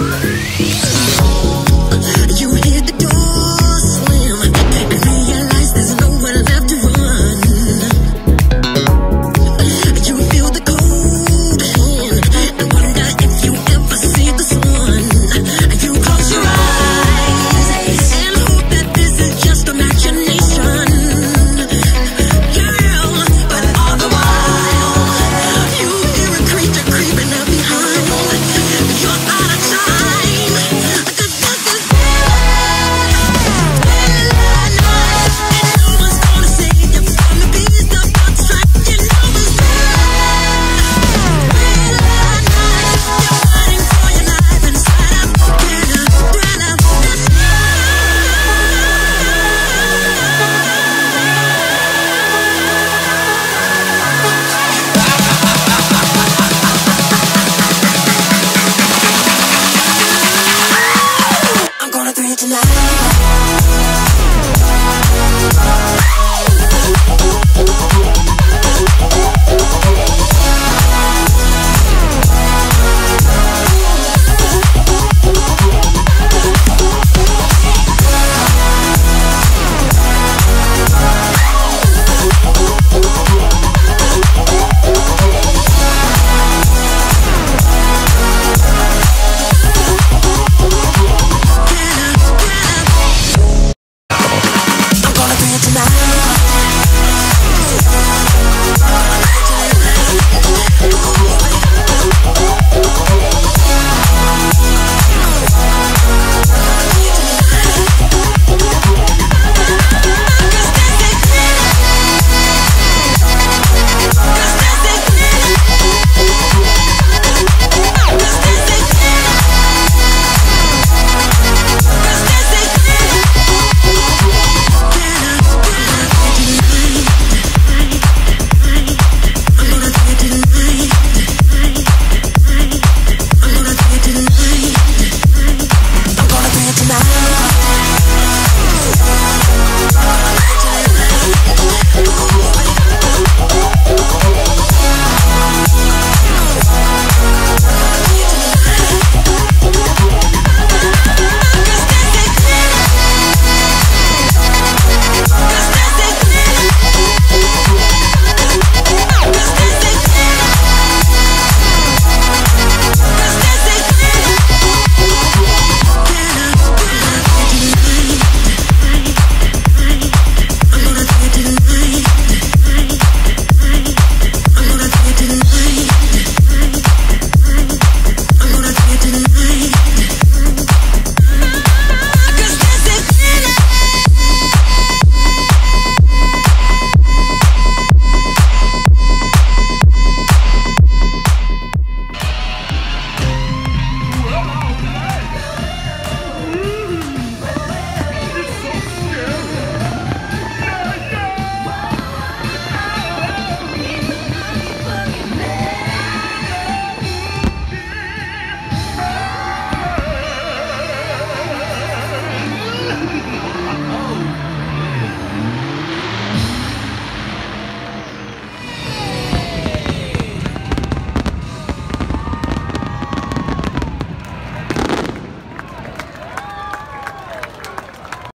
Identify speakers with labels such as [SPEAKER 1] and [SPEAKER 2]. [SPEAKER 1] thank